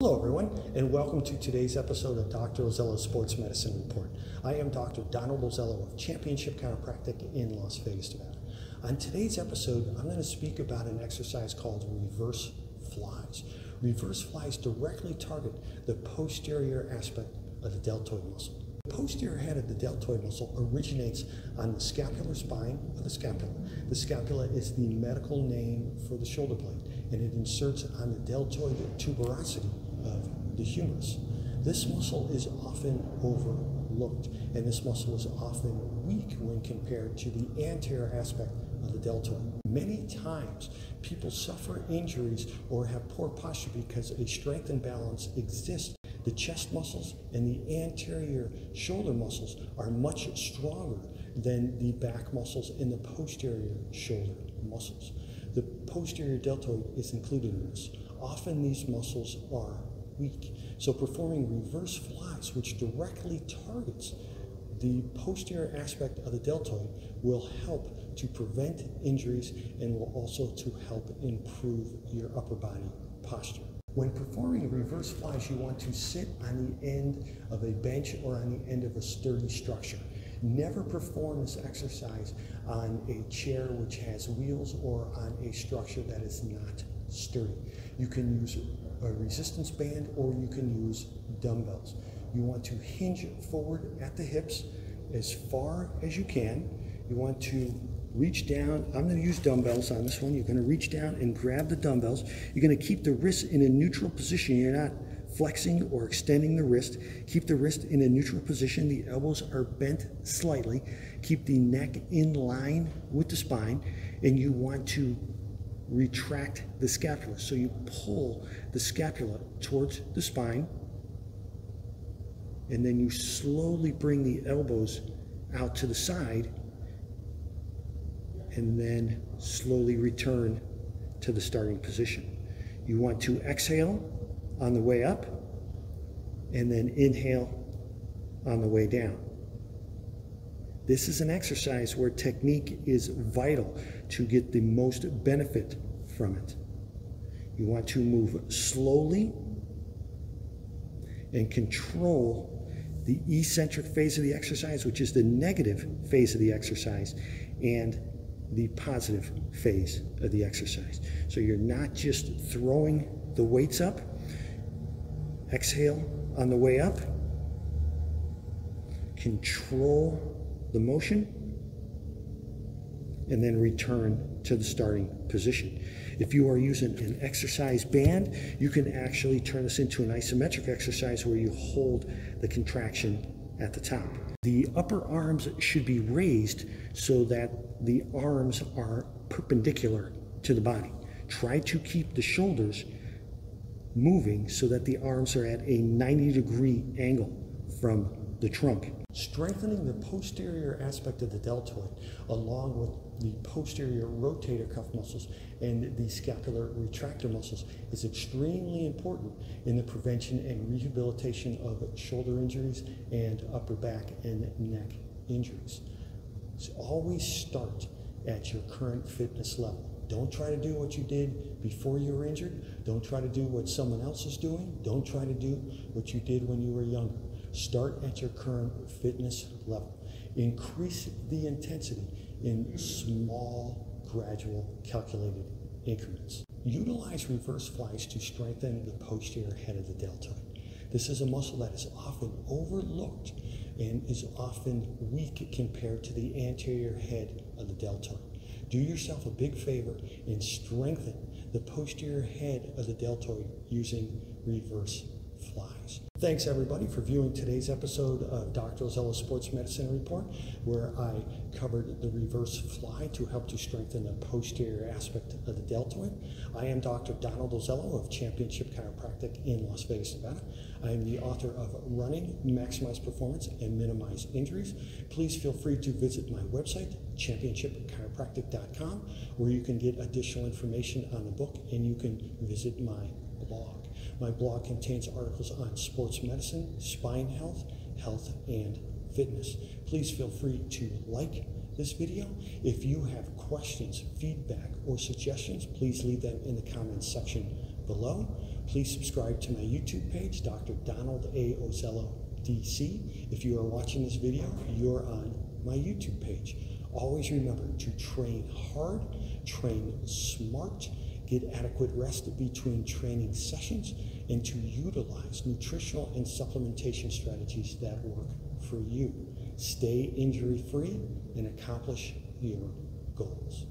Hello, everyone, and welcome to today's episode of Dr. Ozello's Sports Medicine Report. I am Dr. Donald Ozello of Championship Chiropractic in Las Vegas, Nevada. On today's episode, I'm going to speak about an exercise called reverse flies. Reverse flies directly target the posterior aspect of the deltoid muscle. The posterior head of the deltoid muscle originates on the scapular spine of the scapula. The scapula is the medical name for the shoulder blade, and it inserts on the deltoid tuberosity the humerus. This muscle is often overlooked, and this muscle is often weak when compared to the anterior aspect of the deltoid. Many times, people suffer injuries or have poor posture because a strength and balance exists. The chest muscles and the anterior shoulder muscles are much stronger than the back muscles and the posterior shoulder muscles. The posterior deltoid is included in this. Often these muscles are weak. So performing reverse flies, which directly targets the posterior aspect of the deltoid, will help to prevent injuries and will also to help improve your upper body posture. When performing reverse flies, you want to sit on the end of a bench or on the end of a sturdy structure. Never perform this exercise on a chair which has wheels or on a structure that is not sturdy. You can use a resistance band or you can use dumbbells. You want to hinge forward at the hips as far as you can. You want to reach down. I'm going to use dumbbells on this one. You're going to reach down and grab the dumbbells. You're going to keep the wrist in a neutral position. You're not flexing or extending the wrist. Keep the wrist in a neutral position. The elbows are bent slightly. Keep the neck in line with the spine. And you want to retract the scapula. So you pull the scapula towards the spine, and then you slowly bring the elbows out to the side, and then slowly return to the starting position. You want to exhale on the way up, and then inhale on the way down. This is an exercise where technique is vital to get the most benefit from it. You want to move slowly and control the eccentric phase of the exercise, which is the negative phase of the exercise, and the positive phase of the exercise. So you're not just throwing the weights up, exhale on the way up, control the motion, and then return to the starting position. If you are using an exercise band, you can actually turn this into an isometric exercise where you hold the contraction at the top. The upper arms should be raised so that the arms are perpendicular to the body. Try to keep the shoulders moving so that the arms are at a 90 degree angle from the trunk. Strengthening the posterior aspect of the deltoid along with the posterior rotator cuff muscles and the scapular retractor muscles is extremely important in the prevention and rehabilitation of shoulder injuries and upper back and neck injuries. So always start at your current fitness level. Don't try to do what you did before you were injured. Don't try to do what someone else is doing. Don't try to do what you did when you were younger. Start at your current fitness level. Increase the intensity in small, gradual, calculated increments. Utilize reverse flies to strengthen the posterior head of the deltoid. This is a muscle that is often overlooked and is often weak compared to the anterior head of the deltoid. Do yourself a big favor and strengthen the posterior head of the deltoid using reverse flies. Thanks everybody for viewing today's episode of Dr. Ozello's Sports Medicine Report, where I covered the reverse fly to help to strengthen the posterior aspect of the deltoid. I am Dr. Donald Ozello of Championship Chiropractic in Las Vegas, Nevada. I am the author of Running, Maximize Performance, and Minimize Injuries. Please feel free to visit my website, championshipchiropractic.com, where you can get additional information on the book and you can visit my blog. My blog contains articles on sports medicine, spine health, health, and fitness. Please feel free to like this video. If you have questions, feedback, or suggestions, please leave them in the comments section below. Please subscribe to my YouTube page, Dr. Donald A. Ozello, DC. If you are watching this video, you're on my YouTube page. Always remember to train hard, train smart, get adequate rest between training sessions, and to utilize nutritional and supplementation strategies that work for you. Stay injury free and accomplish your goals.